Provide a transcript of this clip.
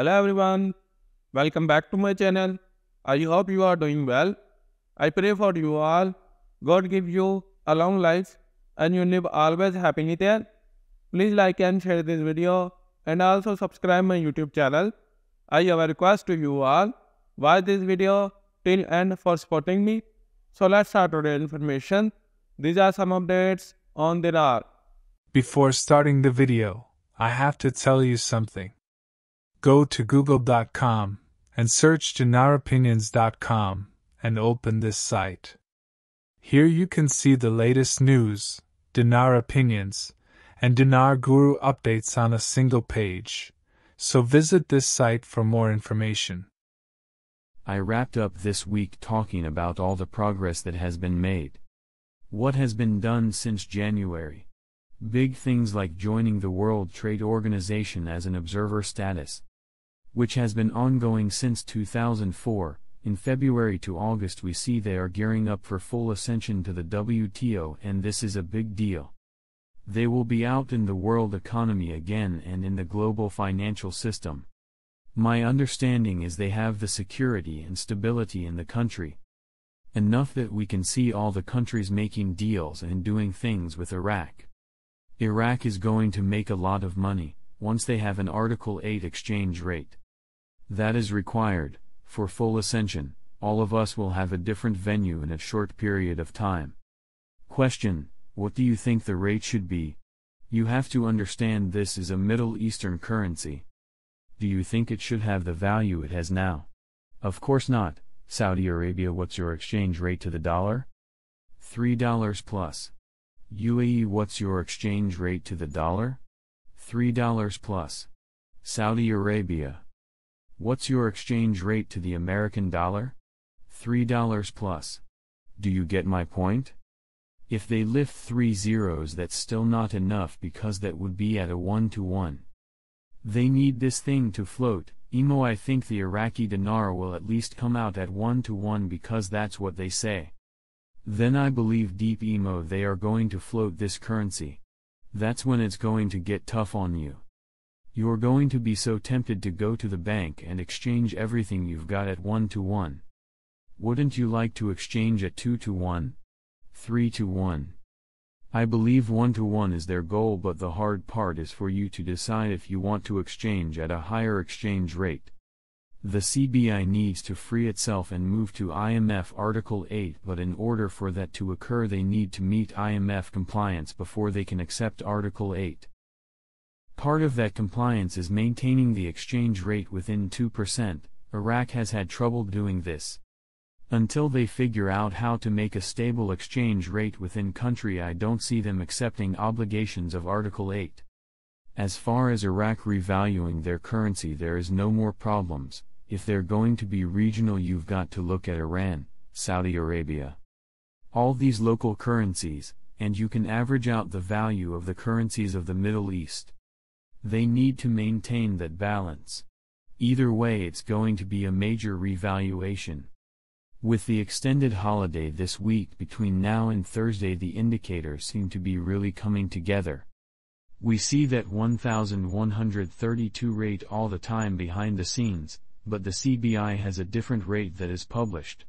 Hello everyone, welcome back to my channel. I hope you are doing well. I pray for you all. God give you a long life and you live always happily there. Please like and share this video and also subscribe my YouTube channel. I have a request to you all. Watch this video till end for supporting me. So let's start today's information. These are some updates on the Dinar. Before starting the video, I have to tell you something. Go to google.com and search dinaropinions.com and open this site. Here you can see the latest news, Dinar opinions, and Dinar Guru updates on a single page. So visit this site for more information. I wrapped up this week talking about all the progress that has been made. What has been done since January? Big things like joining the World Trade Organization as an observer status, which has been ongoing since 2004. In February to August, we see they are gearing up for full ascension to the WTO, and this is a big deal. They will be out in the world economy again and in the global financial system. My understanding is they have the security and stability in the country. Enough that we can see all the countries making deals and doing things with Iraq. Iraq is going to make a lot of money, once they have an Article 8 exchange rate. That is required, for full ascension, all of us will have a different venue in a short period of time. Question What do you think the rate should be? You have to understand this is a Middle Eastern currency. Do you think it should have the value it has now? Of course not. Saudi Arabia, what's your exchange rate to the dollar? $3 plus. UAE, what's your exchange rate to the dollar? $3 plus. Saudi Arabia. What's your exchange rate to the American dollar? $3 plus. Do you get my point? If they lift three zeros, that's still not enough because that would be at a 1 to 1. They need this thing to float. Emo I think the Iraqi dinar will at least come out at 1 to 1 because that's what they say. Then I believe deep emo they are going to float this currency. That's when it's going to get tough on you. You're going to be so tempted to go to the bank and exchange everything you've got at 1 to 1. Wouldn't you like to exchange at 2 to 1? 3 to 1? I believe one to one is their goal, but the hard part is for you to decide if you want to exchange at a higher exchange rate. The CBI needs to free itself and move to IMF Article 8, but in order for that to occur, they need to meet IMF compliance before they can accept Article 8. Part of that compliance is maintaining the exchange rate within 2%. Iraq has had trouble doing this. Until they figure out how to make a stable exchange rate within country I don't see them accepting obligations of Article 8. As far as Iraq revaluing their currency there is no more problems, if they're going to be regional you've got to look at Iran, Saudi Arabia. All these local currencies, and you can average out the value of the currencies of the Middle East. They need to maintain that balance. Either way it's going to be a major revaluation. With the extended holiday this week between now and Thursday, the indicators seem to be really coming together. We see that 1132 rate all the time behind the scenes, but the CBI has a different rate that is published.